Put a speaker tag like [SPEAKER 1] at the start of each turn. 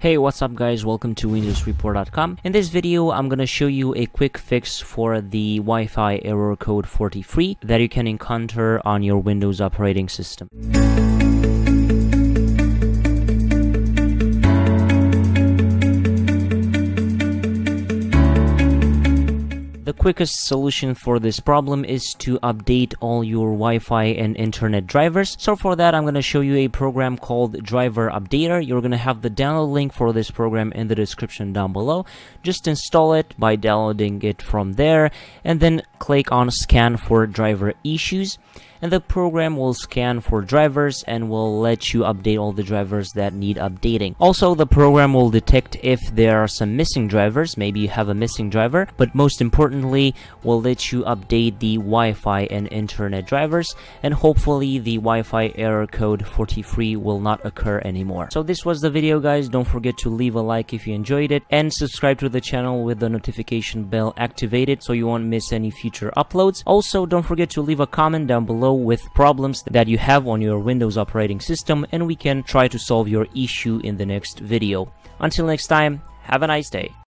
[SPEAKER 1] Hey, what's up guys? Welcome to windowsreport.com. In this video, I'm gonna show you a quick fix for the Wi-Fi error code 43 that you can encounter on your Windows operating system. The quickest solution for this problem is to update all your Wi-Fi and internet drivers. So for that, I'm going to show you a program called Driver Updater. You're going to have the download link for this program in the description down below. Just install it by downloading it from there and then click on scan for driver issues and the program will scan for drivers and will let you update all the drivers that need updating. Also, the program will detect if there are some missing drivers, maybe you have a missing driver, but most importantly, will let you update the Wi-Fi and internet drivers, and hopefully the Wi-Fi error code 43 will not occur anymore. So this was the video guys, don't forget to leave a like if you enjoyed it, and subscribe to the channel with the notification bell activated so you won't miss any future uploads. Also, don't forget to leave a comment down below with problems that you have on your Windows operating system and we can try to solve your issue in the next video. Until next time, have a nice day.